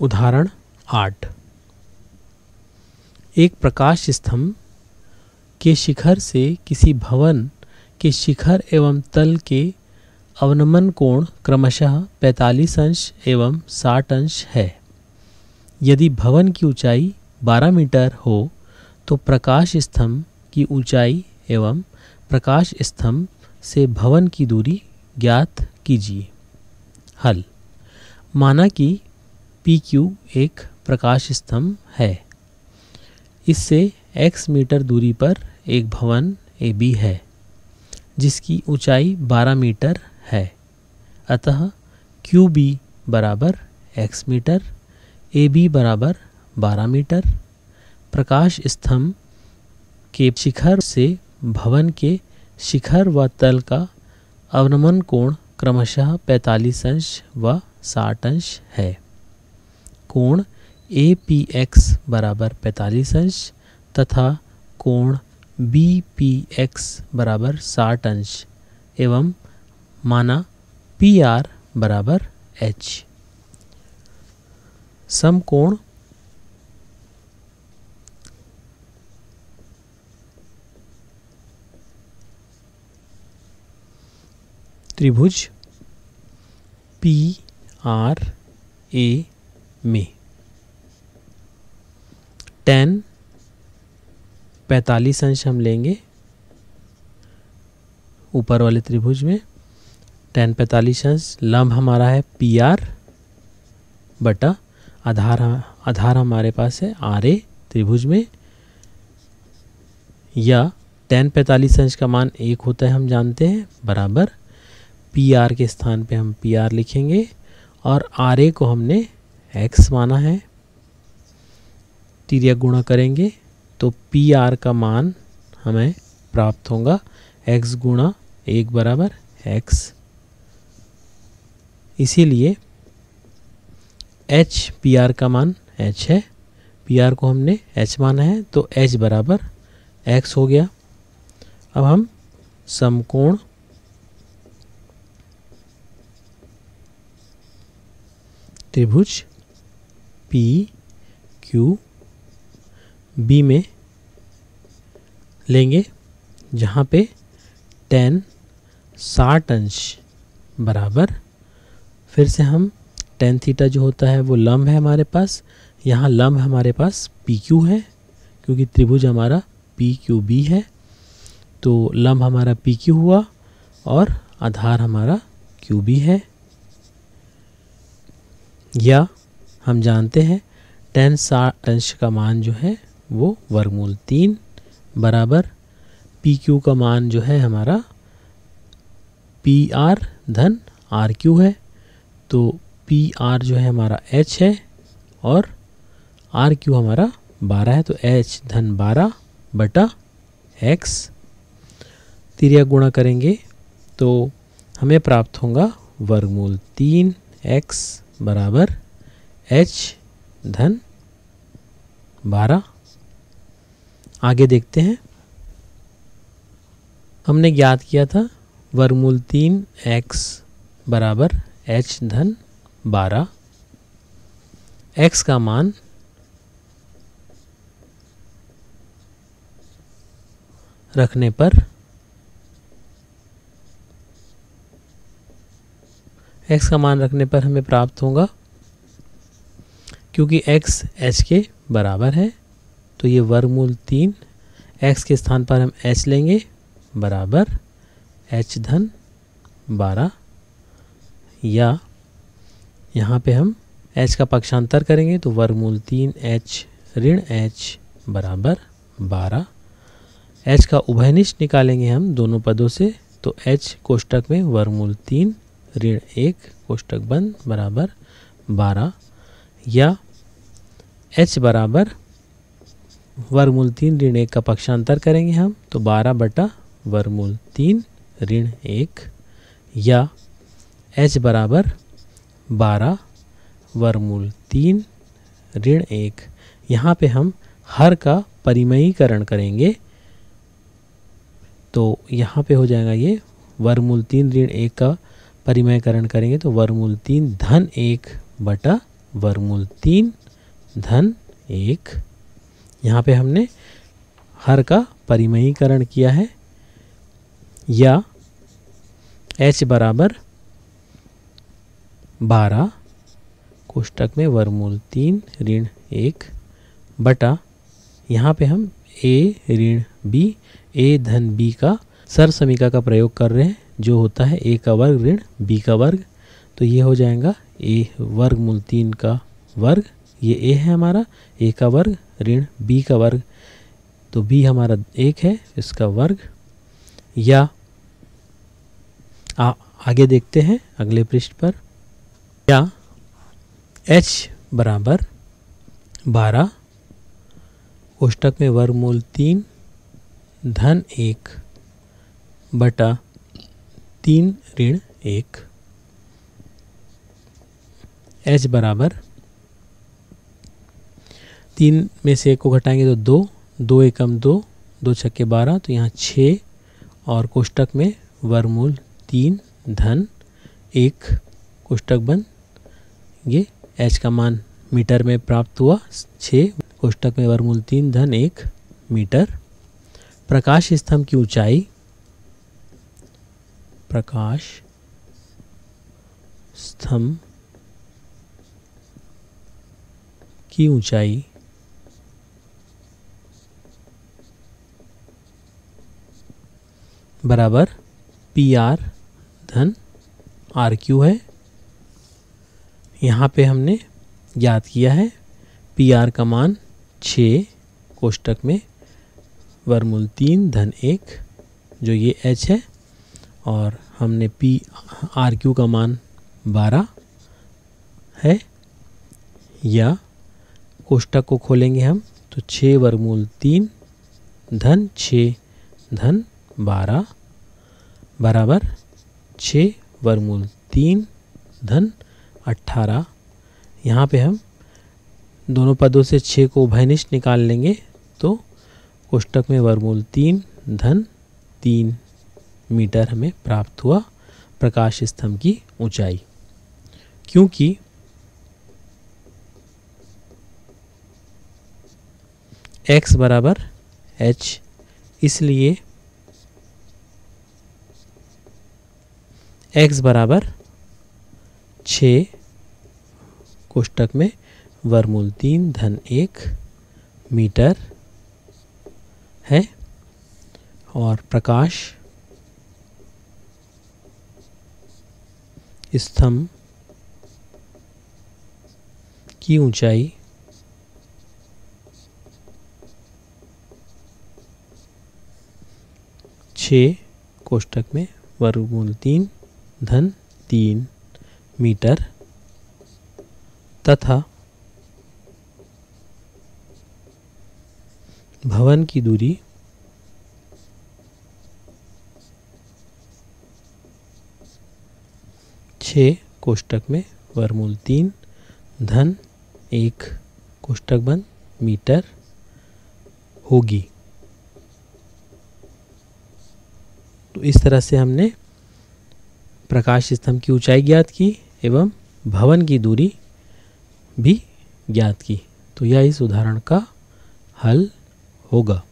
उदाहरण आठ। एक प्रकाश स्तंभ के शिखर से किसी भवन के शिखर एवं तल के अवनमन कोण क्रमशः 45 अंश एवं 60 अंश है। यदि भवन की ऊंचाई 12 मीटर हो तो प्रकाश स्तंभ की ऊंचाई एवं प्रकाश स्तंभ से भवन की दूरी ज्ञात कीजिए। हल। माना कि पी क्यू एक प्रकाश स्तंभ है। इससे x मीटर दूरी पर एक भवन ए बी है, जिसकी ऊंचाई 12 मीटर है। अतः क्यू बी बराबर एक्स मीटर ए बी बराबर 12 मीटर। प्रकाश स्तंभ के शिखर से भवन के शिखर व तल का अवनमन कोण क्रमशः 45 अंश व 60 अंश है। कोण ए पी एक्स बराबर 45 अंश तथा कोण बी पी एक्स बराबर 60 अंश एवं माना पी आर बराबर एच समकोण त्रिभुज पी आर ए में टेन पैंतालीस अंश हम लेंगे ऊपर वाले त्रिभुज में। टेन पैंतालीस अंश, लंब हमारा है पी आर बटा आधार आधार हमारे पास है आर ए त्रिभुज में। या टेन पैंतालीस अंश का मान एक होता है, हम जानते हैं, बराबर। पी आर के स्थान पे हम पी आर लिखेंगे और आर ए को हमने एक्स माना है तिरिया गुणा करेंगे तो पी आर का मान हमें प्राप्त होगा एक्स गुणा एक बराबर एक्स इसीलिए एच पी आर का मान एच है पी आर को हमने एच माना है तो एच बराबर एक्स हो गया। अब हम समकोण त्रिभुज पी क्यू बी में लेंगे, जहाँ पे टेन साठ अंश बराबर, फिर से हम टेन थीटा जो होता है वो लम्ब है हमारे पास, यहाँ लम्ब हमारे पास पी क्यू है, क्योंकि त्रिभुज हमारा पी क्यू बी है तो लम्ब हमारा पी क्यू हुआ और आधार हमारा क्यू बी है, या हम जानते हैं, टेन अंश का मान जो है, वो वर्गमूल तीन बराबर पी क्यू का मान जो है हमारा पी आर धन आर क्यू है। तो पी आर जो है हमारा एच है और आर क्यू हमारा बारह है। तो एच धन बारह बटा एक्स। तिरिया गुणा करेंगे तो हमें प्राप्त होगा वर्गमूल तीन एक्स बराबर एच, धन, बारह। आगे देखते हैं। हमने ज्ञात किया था, वर्गमूल तीन एक्स बराबर एच, धन, बारह। एक्स का मान रखने पर एक्स का मान रखने पर हमें प्राप्त होगा क्योंकि x, h के बराबर है तो ये वर्गमूल तीन, x के स्थान पर हम h लेंगे, बराबर h धन बारह, या यहाँ पे हम h का पक्षांतर करेंगे तो वर्गमूल तीन, h ऋण, h बराबर बारह। h का उभयनिष्ठ निकालेंगे हम दोनों पदों से तो h कोष्टक में वर्गमूल तीन, ऋण एक, कोष्टक बंद बराबर बारह, या h बराबर वर्गमूल तीन ऋण एक का पक्षांतर करेंगे हम तो बारह बटा वर्गमूल तीन ऋण एक या एच बराबर बारह वर्गमूल तीन ऋण एक। यहाँ पे हम हर का परिमयीकरण करेंगे तो यहाँ पे हो जाएगा ये वर्गमूल तीन ऋण एक का परिमयकरण करेंगे तो वर्गमूल तीन धन एक बटा वर्गमूल तीन धन, एक। यहाँ पे हमने हर का परिमयीकरण किया है। या h बराबर बारह, कोष्टक में वर्गमूल तीन, ऋण एक, बटा यहाँ पे हम a, ऋण b, a, धन b का सर समीका का प्रयोग कर रहे हैं, जो होता है a का वर्ग, ऋण b का वर्ग। तो ये हो जाएगा a वर्ग मूल तीन का वर्ग। ये ए है हमारा ए का वर्ग ऋण बी का वर्ग। तो बी हमारा एक है इसका वर्ग। या आ, आगे देखते हैं अगले पृष्ठ पर। या एच बराबर बारह कोष्टक में वर्गमूल तीन धन एक बटा तीन ऋण एक। एच बराबर तीन में से एक को घटाएँगे तो दो दो एकम दो दो छक्के बारह तो यहाँ छः और कोष्टक में वर्गमूल तीन, धन एक, कोष्टक बंद ये एच का मान मीटर में प्राप्त हुआ छः कोष्टक में वर्गमूल तीन, धन एक मीटर। प्रकाश स्तंभ की ऊंचाई, प्रकाश स्तंभ की ऊंचाई बराबर पी आर धन आर क्यू है। यहाँ पे हमने याद किया है पी आर का मान छः कोष्टक में, वर्मूल तीन, धन एक, जो ये एच है, और हमने पी आर क्यू का मान बारह है। या कोष्टक को खोलेंगे हम तो छः वर्गमूल तीन, धन छः धन बारह, बराबर छः वर्गमूल तीन, धन अट्ठारह यहाँ पे हम दोनों पदों से छः को उभयनिष्ठ निकाल लेंगे तो कोष्टक में वर्गमूल तीन, धन तीन मीटर हमें प्राप्त हुआ प्रकाश स्तंभ की ऊंचाई। क्योंकि x बराबर h, इसलिए x बराबर छ कोष्टक में वर्मूल तीन धन एक मीटर है और प्रकाश स्तंभ की ऊंचाई छ कोष्टक में वर्गमूल तीन धन तीन मीटर तथा भवन की दूरी छ कोष्टक में वर्मूल तीन, धन एक कोष्टक बंद मीटर होगी। तो इस तरह से हमने प्रकाश स्तंभ की ऊंचाई ज्ञात की एवं भवन की दूरी भी ज्ञात की। तो यह इस उदाहरण का हल होगा।